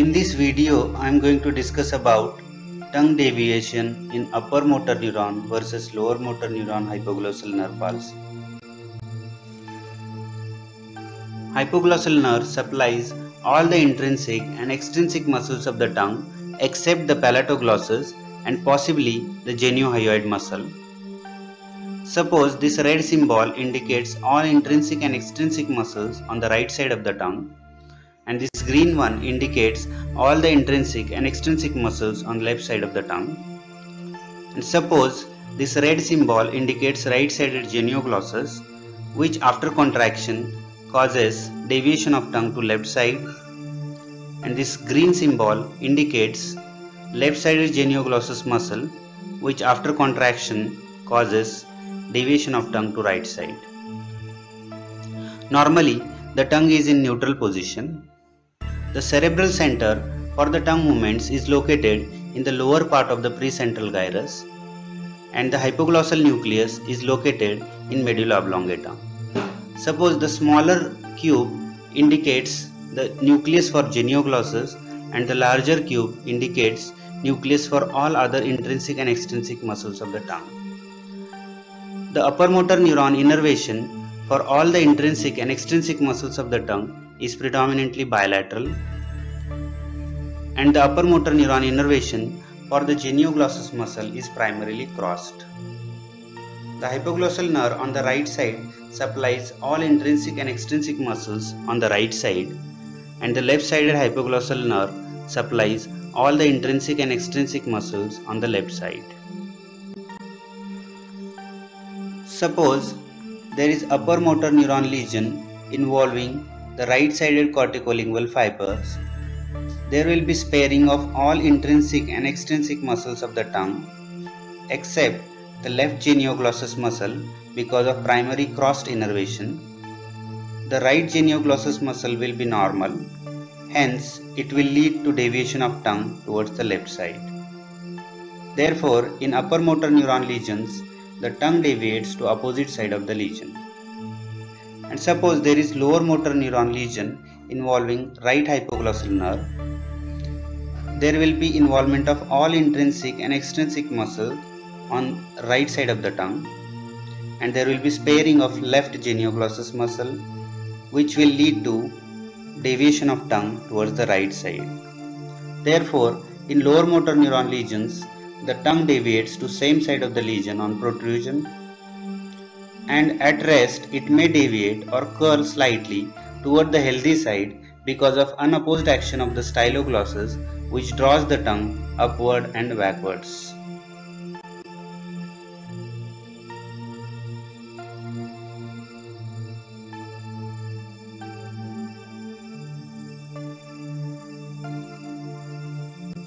In this video, I am going to discuss about tongue deviation in upper motor neuron versus lower motor neuron hypoglossal nerve palsy. Hypoglossal nerve supplies all the intrinsic and extrinsic muscles of the tongue except the palatoglossus and possibly the geniohyoid muscle. Suppose this red symbol indicates all intrinsic and extrinsic muscles on the right side of the tongue and this green one indicates all the intrinsic and extrinsic muscles on the left side of the tongue. And suppose this red symbol indicates right-sided genioglossus which after contraction causes deviation of tongue to left side and this green symbol indicates left-sided genioglossus muscle which after contraction causes deviation of tongue to right side. Normally the tongue is in neutral position the cerebral center for the tongue movements is located in the lower part of the precentral gyrus and the hypoglossal nucleus is located in medulla oblongata. Suppose the smaller cube indicates the nucleus for genioglossus and the larger cube indicates nucleus for all other intrinsic and extrinsic muscles of the tongue. The upper motor neuron innervation for all the intrinsic and extrinsic muscles of the tongue is predominantly bilateral and the upper motor neuron innervation for the genioglossus muscle is primarily crossed. The hypoglossal nerve on the right side supplies all intrinsic and extrinsic muscles on the right side and the left-sided hypoglossal nerve supplies all the intrinsic and extrinsic muscles on the left side. Suppose there is upper motor neuron lesion involving the right-sided corticolingual fibers, there will be sparing of all intrinsic and extrinsic muscles of the tongue except the left genioglossus muscle because of primary crossed innervation. The right genioglossus muscle will be normal, hence it will lead to deviation of tongue towards the left side. Therefore, in upper motor neuron lesions, the tongue deviates to opposite side of the lesion and suppose there is lower motor neuron lesion involving right hypoglossal nerve there will be involvement of all intrinsic and extrinsic muscle on right side of the tongue and there will be sparing of left genioglossus muscle which will lead to deviation of tongue towards the right side. Therefore, in lower motor neuron lesions, the tongue deviates to same side of the lesion on protrusion and at rest it may deviate or curl slightly toward the healthy side because of unopposed action of the styloglossus which draws the tongue upward and backwards.